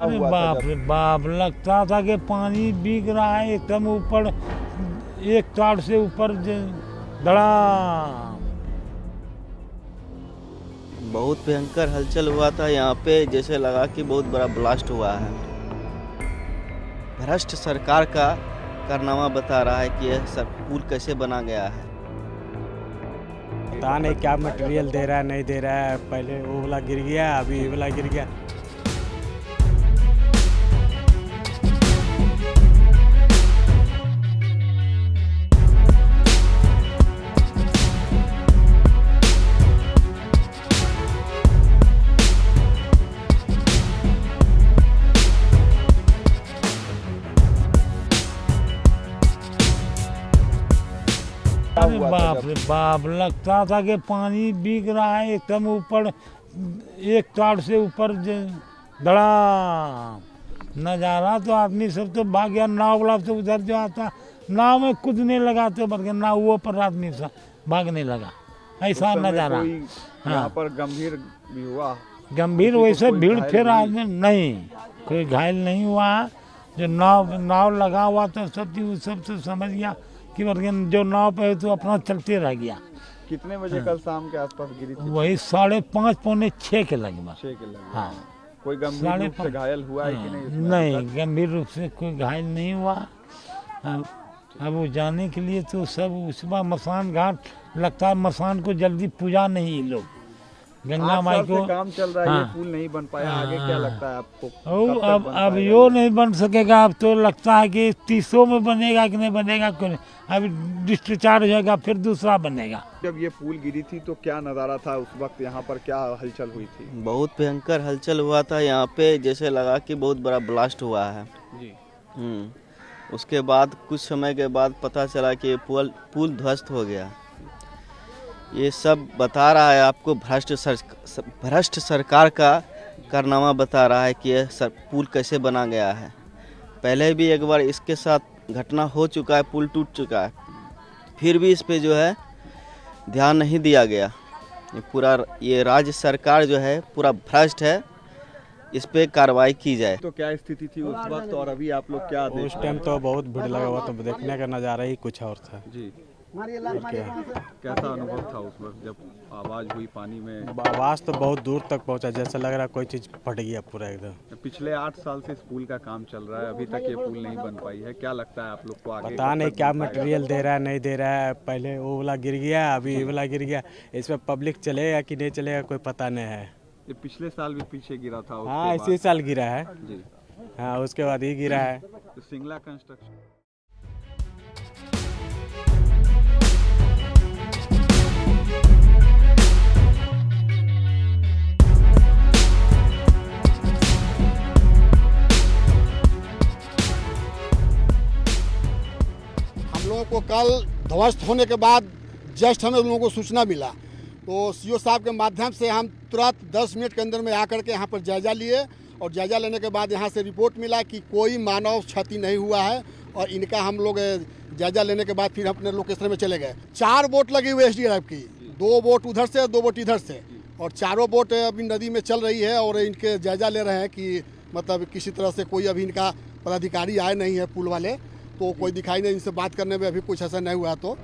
अरे बाप रे बाप लगता था कि पानी बिक रहा है एकदम ऊपर एक ताड़ से ऊपर धड़ा बहुत भयंकर हलचल हुआ था यहाँ पे जैसे लगा कि बहुत बड़ा ब्लास्ट हुआ है। भ्रष्ट सरकार का कारनामा बता रहा है कि यह सब पुल कैसे बना गया है। पता नहीं क्या मटेरियल दे रहा है नहीं दे रहा है पहले वो वाला गिर गया अभी ये वाला गिर गया। अरे हुआ बाप रे बाप लगता था कि पानी बिक रहा है एकदम ऊपर एक ताड़ से ऊपर धड़ा नज़ारा तो आदमी सब तो भाग गया नाव वाला तो उधर जो आता नाव में कूदने लगा तो गया नाव पर आदमी सा भागने लगा। ऐसा समय नज़ारा। हाँ। यहाँ पर गंभीर भी हुआ? गंभीर वैसे भीड़ फिर आदमी नहीं कोई घायल नहीं हुआ। जो नाव नाव लगा हुआ था सब चीज़ सब तो समझ गया। कि वर्गन जो नाव पे तो अपना चलते रह गया। कितने बजे कल शाम के आसपास गिरी थी? वही साढ़े पाँच पौने छः के लगभग। छः के लगभग। हाँ। कोई गंभीर रूप से घायल हुआ है कि हाँ, नहीं नहीं गंभीर रूप से कोई घायल नहीं हुआ। अब अब वो जाने के लिए तो सब उस बार मसान घाट लगता है मसान को जल्दी पूजा नहीं लोग। गंगा माई को काम चल रहा है ये हाँ। पुल नहीं बन पाया हाँ, आगे क्या हाँ। लगता है आपको? अब अब यो नहीं बन सकेगा अब तो लगता है कि तीसों में बनेगा कि नहीं बनेगा कोई नहीं। अब डिस्चार्ज हो जाएगा फिर दूसरा बनेगा। जब ये पुल गिरी थी तो क्या नज़ारा था उस वक्त? यहाँ पर क्या हलचल हुई थी? बहुत भयंकर हलचल हुआ था यहाँ पे जैसे लगा कि बहुत बड़ा ब्लास्ट हुआ है। जी। हम्म, उसके बाद कुछ समय के बाद पता चला कि ये पुल पुल ध्वस्त हो गया। ये सब बता रहा है आपको भ्रष्ट सर भ्रष्ट सरकार का कारनामा बता रहा है कि यह सर पुल कैसे बना गया है। पहले भी एक बार इसके साथ घटना हो चुका है पुल टूट चुका है। फिर भी इस पे जो है ध्यान नहीं दिया गया। ये पूरा ये राज्य सरकार जो है पूरा भ्रष्ट है। इस पे कार्रवाई की जाए। तो क्या स्थिति थी उस वक्त और अभी आप लोग क्या उस टाइम तो बहुत भीड़ लगा हुआ था देखने का नज़ारा ही कुछ और था। जी। कैसा अनुभव था उस वक्त जब आवाज़ हुई पानी में? आवाज़ तो बहुत दूर तक पहुँचा जैसा लग रहा कोई चीज़ फट गया पूरा एकदम। पिछले आठ साल से इस पुल का काम चल रहा है अभी तक ये पुल नहीं बन पाई है। क्या लगता है आप लोग को आगे पता नहीं क्या मटेरियल दे रहा है नहीं दे रहा है पहले वो वाला गिर गया अभी ये वाला गिर गया। इसमें पब्लिक चलेगा कि नहीं चलेगा कोई पता नहीं है। ये पिछले साल भी पीछे गिरा था हाँ इसी साल गिरा है। जी। हाँ उसके बाद ही गिरा है। तो सिंगला कंस्ट्रक्शन लोगों को कल ध्वस्त होने के बाद जस्ट हमें लोगों को सूचना मिला। तो सीओ साहब के माध्यम से हम तुरंत 10 मिनट के अंदर में आकर के यहाँ पर जायजा लिए और जायजा लेने के बाद यहाँ से रिपोर्ट मिला कि कोई मानव क्षति नहीं हुआ है और इनका हम लोग जायजा लेने के बाद फिर अपने लोकेशन में चले गए। चार बोट लगी हुई एस डी की। दो बोट उधर से दो बोट इधर से। और चारों बोट अभी नदी में चल रही है और इनके जायजा ले रहे हैं कि मतलब किसी तरह से कोई अभी इनका पदाधिकारी आए नहीं है पुल वाले। तो कोई दिखाई नहीं इनसे बात करने में अभी कुछ ऐसा नहीं हुआ तो।